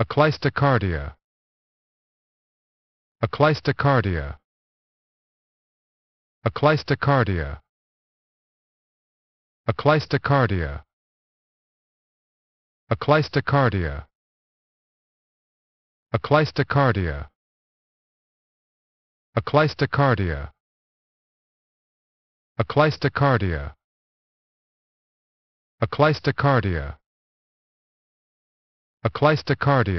Aclistocardia. Aclistocardia. Aclistocardia. Aclistocardia. Aclistocardia. Aclistocardia. Aclistocardia. Aclistocardia. Aclistocardia acleistocardia